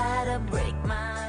try to break my